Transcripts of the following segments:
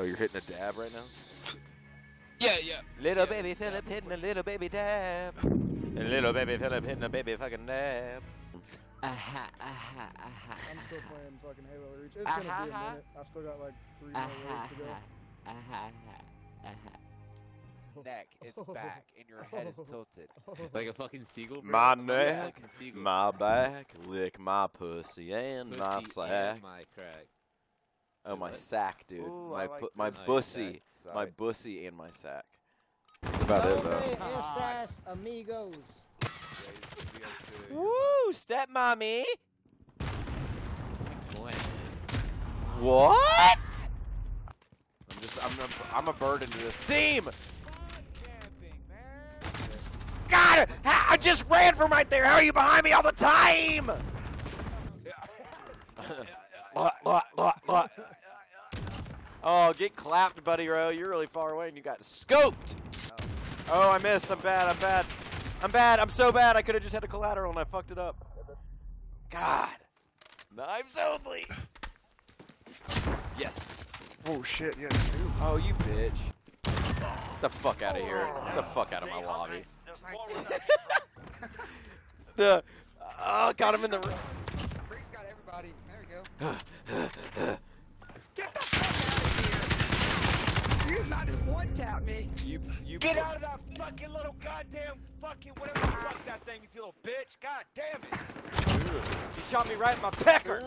Oh, you're hitting a dab right now? Yeah, yeah. Little baby Philip hitting a little baby dab. And little baby Philip hitting a baby fucking dab. Aha, aha, aha. I'm still playing fucking Halo Reach. It's gonna be a minute. I still got like three more Aha, waves to go. aha, aha, aha. neck is back and your head is tilted. Like a fucking seagull. bro? My Like neck, fucking seagull. my back, lick my pussy and my Pussy sack. and my crack. Oh, my sack, dude. Ooh, my I like pu- my that. Bussy, Neck my bussy and my sack. That's about it, though. Donde estas amigos? Woo, stepmommy. What? I'm just, I'm, a, I'm a burden to this team. God, I just ran from right there. How are you behind me all the time? Oh, get clapped, buddy Row. You're really far away and you got scoped. Oh, oh, I missed. I'm bad. I'm bad. I'm bad. I'm so bad. I could have just had a collateral and I fucked it up. God. Knives only. Yes. Oh shit, yeah. Oh, you bitch. Get the fuck out of here. Get the fuck out of my lobby. the, oh, got him in the room. Freak's got everybody. There we go. Get the fuck out of here! You's not just one me. You, you Get out of that fucking little goddamn fucking whatever the fuck that thing is, you little bitch. God damn it. He shot me right in my pecker.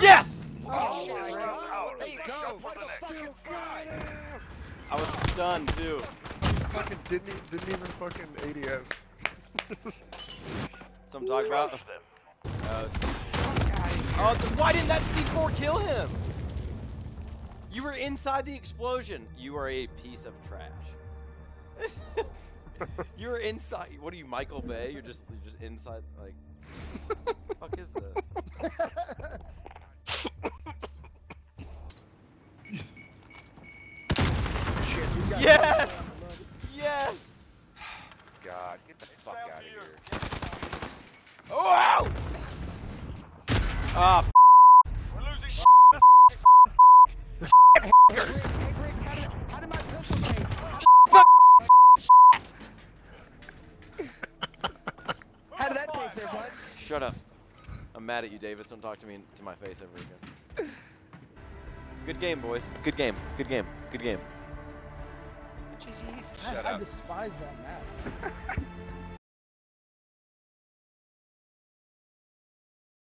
Yes! Oh, shit, my Freak. god. Oh, There you go. jump on the fucking side. I was stunned too. Fucking didn't even, didn't even fucking ADS. So I'm talking about. Uh, oh, th- why didn't that C4 kill him? You were inside the explosion. You are a piece of trash. you were inside. What are you, Michael Bay? You're just, you're just inside. Like, fuck is this? Shit, you got Yes! Yes! God, get the fuck out of here. Oh! Ah, there, bud? shut up. I'm mad at you, Davis. Don't talk to me to my face ever again. Good game, boys. Good game. Good game. Good game. GG's. I, Shut I up. despise that map.